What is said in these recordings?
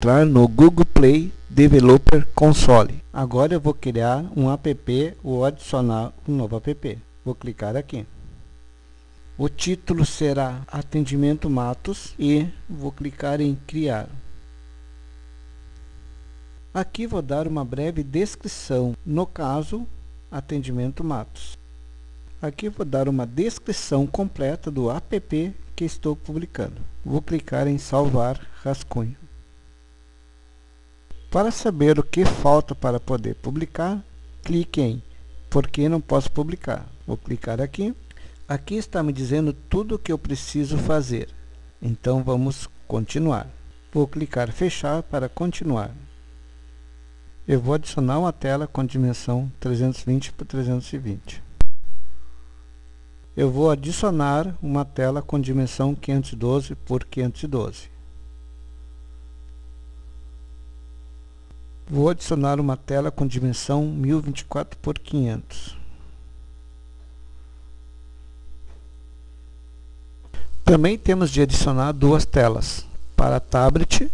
entrar no Google Play Developer Console. Agora eu vou criar um app ou adicionar um novo app. Vou clicar aqui. O título será Atendimento Matos e vou clicar em Criar. Aqui vou dar uma breve descrição, no caso, Atendimento Matos. Aqui vou dar uma descrição completa do app que estou publicando. Vou clicar em Salvar rascunho. Para saber o que falta para poder publicar, clique em Por que não posso publicar? Vou clicar aqui. Aqui está me dizendo tudo o que eu preciso fazer. Então vamos continuar. Vou clicar Fechar para continuar. Eu vou adicionar uma tela com dimensão 320 por 320. Eu vou adicionar uma tela com dimensão 512 por 512. Vou adicionar uma tela com dimensão 1024 por 500. Também temos de adicionar duas telas, para tablet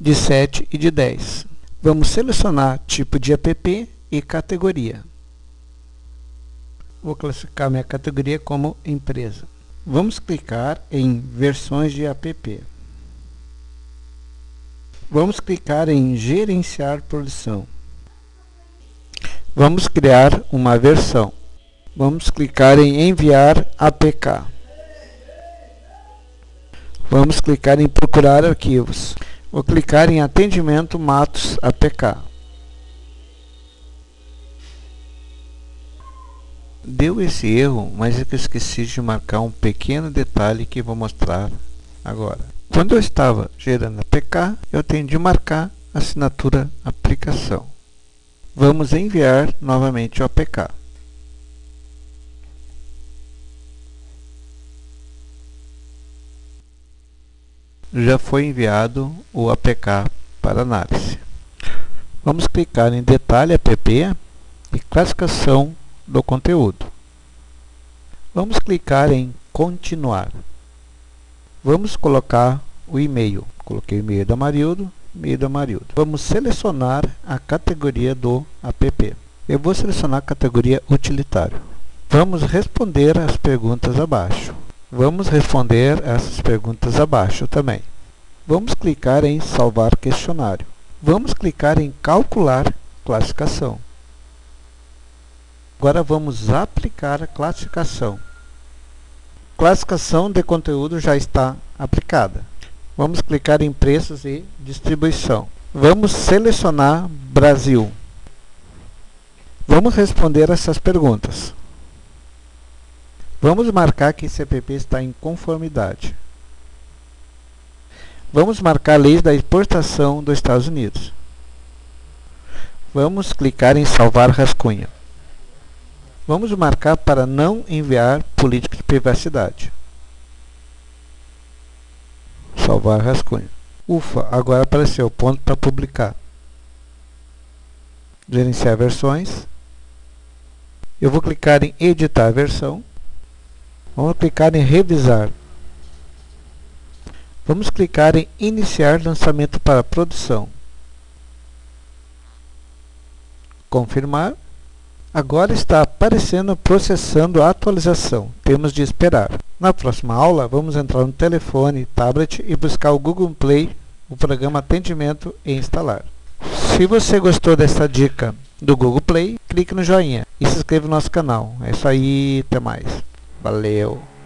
de 7 e de 10. Vamos selecionar tipo de app e categoria. Vou classificar minha categoria como empresa. Vamos clicar em versões de app. Vamos clicar em gerenciar produção. Vamos criar uma versão. Vamos clicar em enviar APK. Vamos clicar em procurar arquivos. Vou clicar em atendimento Matos APK. Deu esse erro, mas eu esqueci de marcar um pequeno detalhe que vou mostrar agora. Quando eu estava gerando a PK, eu tenho de marcar assinatura aplicação. Vamos enviar novamente o APK. Já foi enviado o APK para análise. Vamos clicar em detalhe app e classificação do conteúdo. Vamos clicar em continuar. Vamos colocar o e-mail. Coloquei o e-mail da Marildo, e-mail da Marildo. Vamos selecionar a categoria do app. Eu vou selecionar a categoria utilitário. Vamos responder as perguntas abaixo. Vamos responder essas perguntas abaixo também. Vamos clicar em salvar questionário. Vamos clicar em calcular classificação. Agora vamos aplicar a classificação classificação de conteúdo já está aplicada. Vamos clicar em preços e distribuição. Vamos selecionar Brasil. Vamos responder essas perguntas. Vamos marcar que app está em conformidade. Vamos marcar leis da exportação dos Estados Unidos. Vamos clicar em salvar rascunho. Vamos marcar para não enviar política de privacidade. Salvar rascunho. Ufa, agora apareceu o ponto para publicar. Gerenciar versões. Eu vou clicar em editar versão. Vamos clicar em revisar. Vamos clicar em iniciar lançamento para produção. Confirmar. Agora está aparecendo processando a atualização. Temos de esperar. Na próxima aula, vamos entrar no telefone, tablet e buscar o Google Play, o programa Atendimento e instalar. Se você gostou dessa dica do Google Play, clique no joinha e se inscreva no nosso canal. É isso aí, até mais. Valeu!